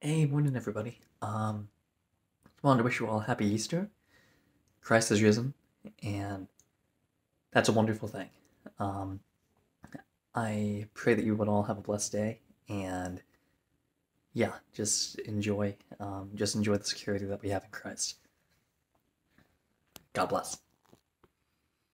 Hey, morning, everybody. Um, wanted to wish you all a happy Easter. Christ has risen, and that's a wonderful thing. Um, I pray that you would all have a blessed day, and yeah, just enjoy, um, just enjoy the security that we have in Christ. God bless.